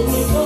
hold me